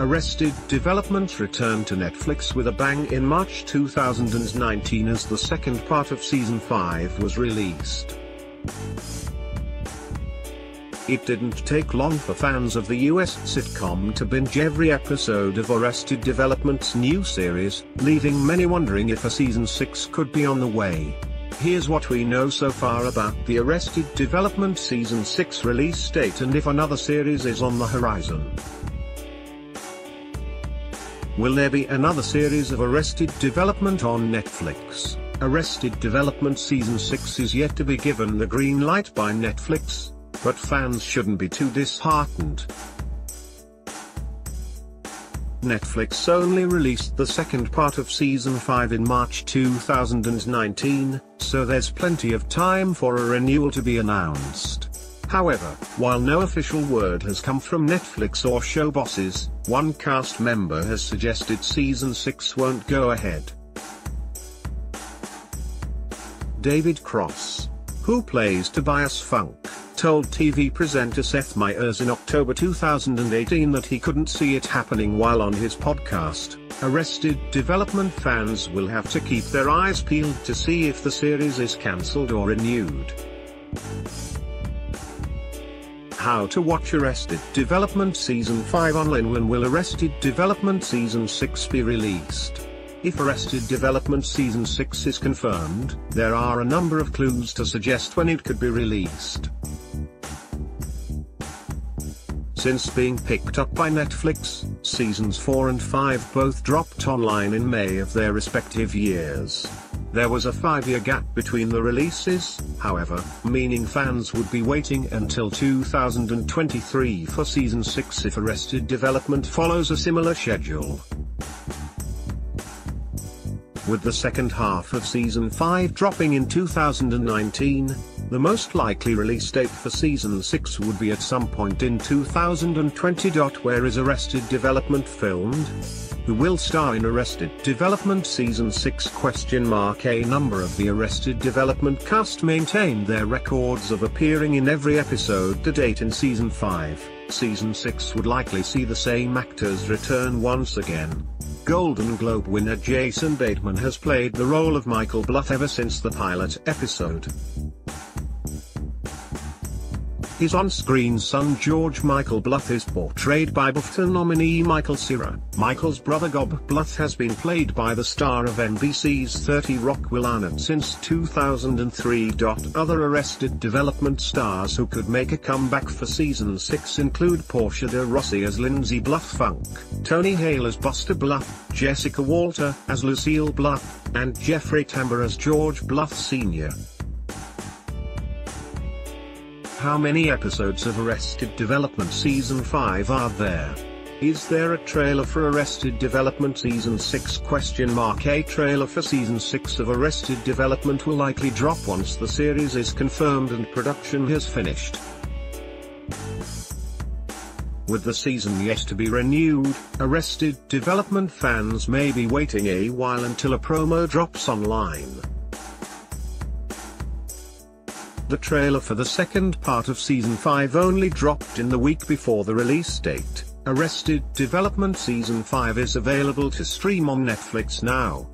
Arrested Development returned to Netflix with a bang in March 2019 as the second part of season 5 was released. It didn't take long for fans of the US sitcom to binge every episode of Arrested Development's new series, leaving many wondering if a season 6 could be on the way. Here's what we know so far about the Arrested Development Season 6 release date and if another series is on the horizon. Will there be another series of Arrested Development on Netflix? Arrested Development Season 6 is yet to be given the green light by Netflix, but fans shouldn't be too disheartened. Netflix only released the second part of Season 5 in March 2019, so there's plenty of time for a renewal to be announced. However, while no official word has come from Netflix or show bosses, one cast member has suggested Season 6 won't go ahead. David Cross, who plays Tobias Funk, told TV presenter Seth Meyers in October 2018 that he couldn't see it happening while on his podcast. Arrested Development fans will have to keep their eyes peeled to see if the series is cancelled or renewed. How to watch Arrested Development Season 5 online when will Arrested Development Season 6 be released? If Arrested Development Season 6 is confirmed, there are a number of clues to suggest when it could be released. Since being picked up by Netflix, seasons 4 and 5 both dropped online in May of their respective years. There was a five-year gap between the releases, however, meaning fans would be waiting until 2023 for Season 6 if Arrested Development follows a similar schedule. With the second half of Season 5 dropping in 2019, the most likely release date for Season 6 would be at some point in 2020. Where is Arrested Development filmed? Who will star in Arrested Development Season 6 question mark A number of the Arrested Development cast maintained their records of appearing in every episode to date in Season 5. Season 6 would likely see the same actors return once again. Golden Globe winner Jason Bateman has played the role of Michael Bluth ever since the pilot episode. His on-screen son George Michael Bluth is portrayed by BAFTA nominee Michael Cera. Michael's brother Gob Bluth has been played by the star of NBC's 30 Rock Will Arnett since 2003. Other Arrested Development stars who could make a comeback for season 6 include Portia de Rossi as Lindsay Bluth Funk, Tony Hale as Buster Bluth, Jessica Walter as Lucille Bluth, and Jeffrey Tambor as George Bluth Sr. How many episodes of Arrested Development Season 5 are there? Is there a trailer for Arrested Development Season 6 question mark A trailer for Season 6 of Arrested Development will likely drop once the series is confirmed and production has finished. With the season yet to be renewed, Arrested Development fans may be waiting a while until a promo drops online. The trailer for the second part of Season 5 only dropped in the week before the release date. Arrested Development Season 5 is available to stream on Netflix now.